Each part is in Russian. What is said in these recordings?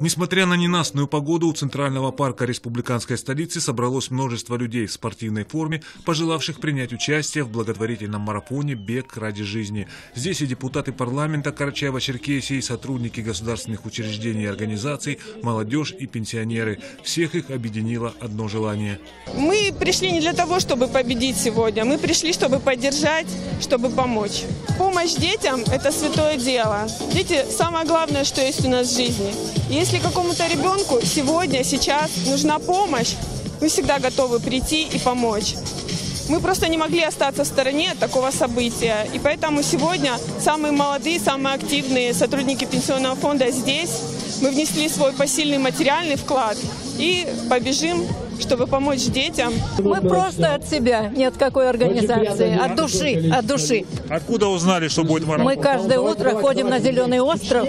Несмотря на ненастную погоду, у Центрального парка республиканской столицы собралось множество людей в спортивной форме, пожелавших принять участие в благотворительном марафоне «Бег ради жизни». Здесь и депутаты парламента Карачаева-Черкесии, сотрудники государственных учреждений и организаций, молодежь и пенсионеры. Всех их объединило одно желание. Мы пришли не для того, чтобы победить сегодня. Мы пришли, чтобы поддержать, чтобы помочь. Помощь детям – это святое дело. Дети – самое главное, что есть у нас в жизни. Если какому-то ребенку сегодня, сейчас нужна помощь, мы всегда готовы прийти и помочь. Мы просто не могли остаться в стороне от такого события. И поэтому сегодня самые молодые, самые активные сотрудники пенсионного фонда здесь. Мы внесли свой посильный материальный вклад и побежим чтобы помочь детям. Мы просто от себя, ни от какой организации, от души, от души. Откуда узнали, что будет марафон? Мы каждое утро ходим на Зеленый остров,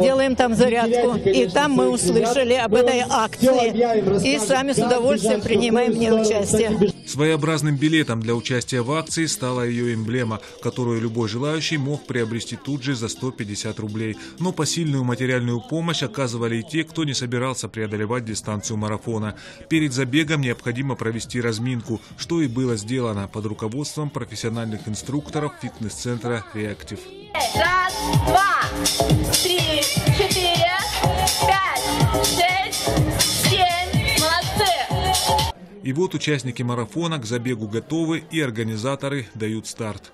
делаем там зарядку, и там мы услышали об этой акции, и сами с удовольствием принимаем в ней участие. Своеобразным билетом для участия в акции стала ее эмблема, которую любой желающий мог приобрести тут же за 150 рублей. Но посильную материальную помощь оказывали и те, кто не собирался преодолевать дистанцию марафона. Перед забегом необходимо провести разминку, что и было сделано под руководством профессиональных инструкторов фитнес-центра «Реактив». Раз, два, три, четыре, пять, шесть, семь. Молодцы! И вот участники марафона к забегу готовы и организаторы дают старт.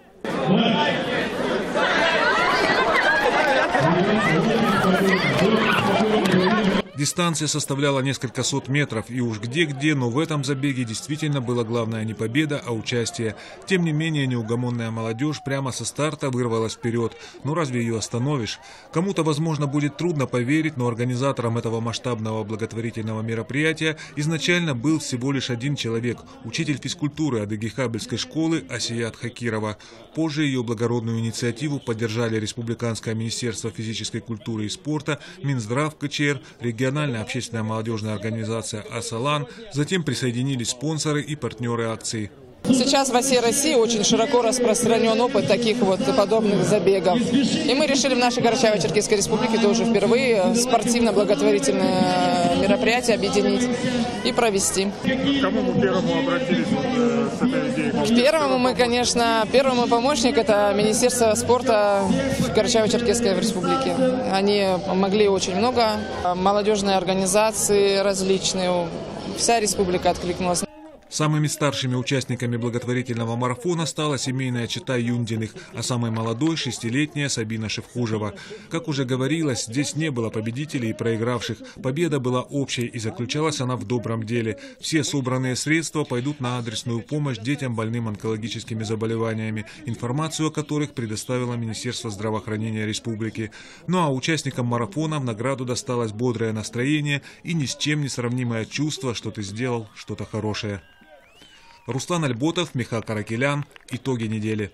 Дистанция составляла несколько сот метров, и уж где-где, но в этом забеге действительно было главное не победа, а участие. Тем не менее, неугомонная молодежь прямо со старта вырвалась вперед. Ну разве ее остановишь? Кому-то, возможно, будет трудно поверить, но организатором этого масштабного благотворительного мероприятия изначально был всего лишь один человек – учитель физкультуры Адыгихабельской школы Асият Хакирова. Позже ее благородную инициативу поддержали Республиканское министерство физической культуры и спорта, Минздрав КЧР, регион региональная общественная молодежная организация «Асалан», затем присоединились спонсоры и партнеры акции. Сейчас во всей России очень широко распространен опыт таких вот подобных забегов. И мы решили в нашей Карачаево-Черкесской республике тоже впервые спортивно-благотворительное мероприятие объединить и провести. К кому мы первому обратились э, с этой идеей? К первому мы, конечно, первый мой помощник – это Министерство спорта в Карачаево-Черкесской республике. Они помогли очень много, молодежные организации различные, вся республика откликнулась. Самыми старшими участниками благотворительного марафона стала семейная чита Юндиных, а самой молодой – шестилетняя Сабина Шевхужева. Как уже говорилось, здесь не было победителей и проигравших. Победа была общей и заключалась она в добром деле. Все собранные средства пойдут на адресную помощь детям больным онкологическими заболеваниями, информацию о которых предоставило Министерство здравоохранения республики. Ну а участникам марафона в награду досталось бодрое настроение и ни с чем не сравнимое чувство, что ты сделал что-то хорошее. Руслан Альботов, Михаил Каракелян. Итоги недели.